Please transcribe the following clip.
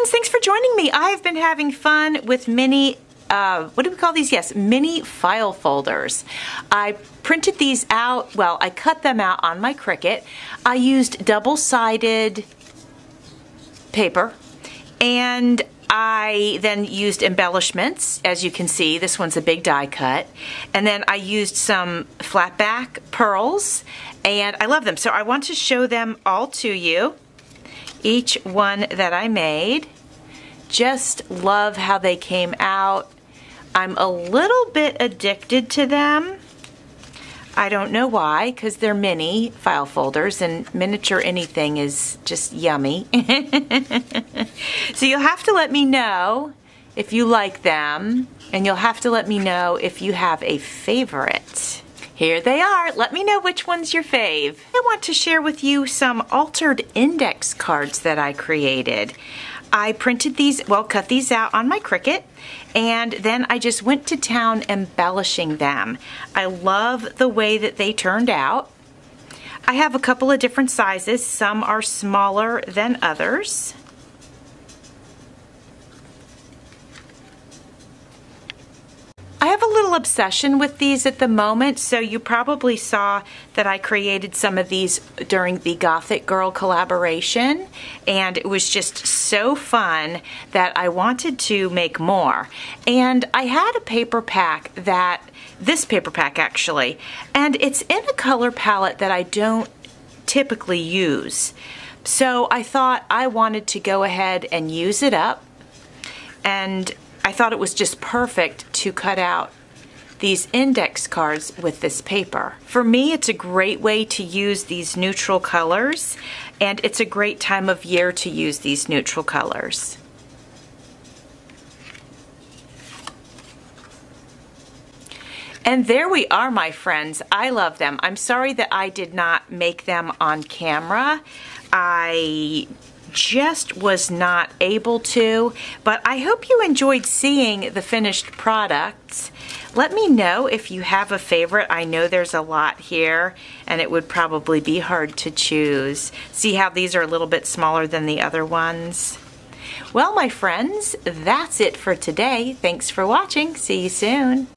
friends, thanks for joining me. I've been having fun with mini, uh, what do we call these? Yes, mini file folders. I printed these out, well, I cut them out on my Cricut. I used double-sided paper and I then used embellishments, as you can see. This one's a big die cut. And then I used some flat back pearls, and I love them. So I want to show them all to you each one that I made. Just love how they came out. I'm a little bit addicted to them. I don't know why, because they're mini file folders and miniature anything is just yummy. so you'll have to let me know if you like them, and you'll have to let me know if you have a favorite. Here they are. Let me know which one's your fave. I want to share with you some altered index cards that I created. I printed these, well, cut these out on my Cricut, and then I just went to town embellishing them. I love the way that they turned out. I have a couple of different sizes. Some are smaller than others. I have a little obsession with these at the moment, so you probably saw that I created some of these during the Gothic Girl collaboration, and it was just so fun that I wanted to make more. And I had a paper pack that, this paper pack actually, and it's in a color palette that I don't typically use. So I thought I wanted to go ahead and use it up and I thought it was just perfect to cut out these index cards with this paper. For me, it's a great way to use these neutral colors, and it's a great time of year to use these neutral colors. And there we are, my friends. I love them. I'm sorry that I did not make them on camera. I just was not able to, but I hope you enjoyed seeing the finished products. Let me know if you have a favorite. I know there's a lot here and it would probably be hard to choose. See how these are a little bit smaller than the other ones? Well, my friends, that's it for today. Thanks for watching. See you soon.